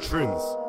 Trins.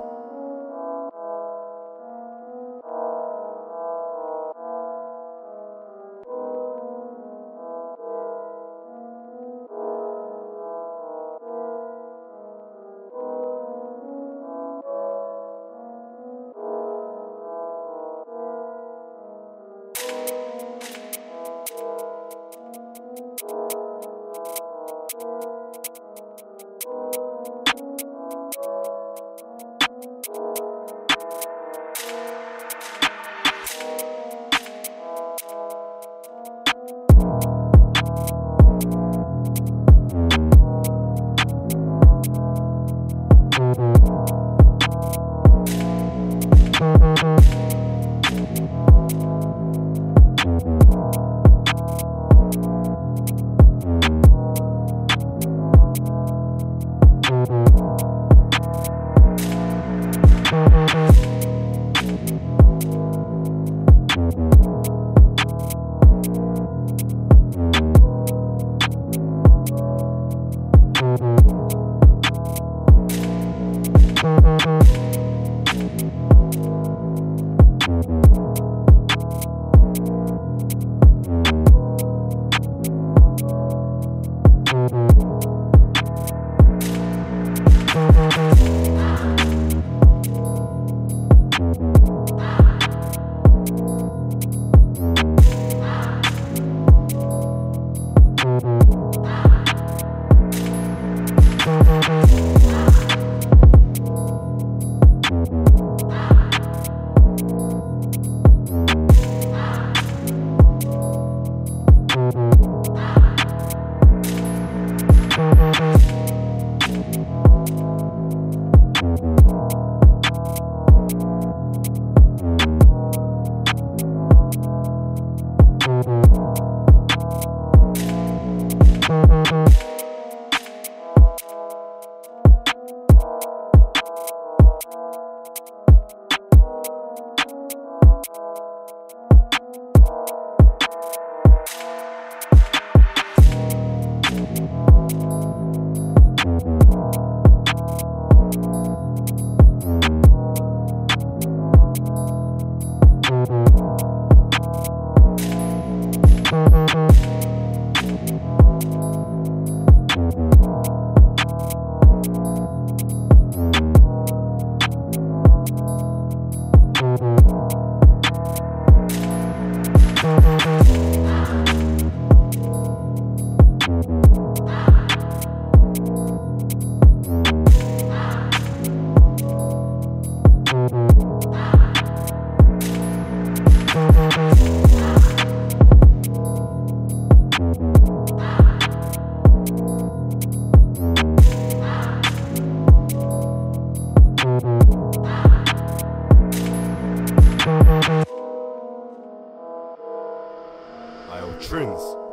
Trins.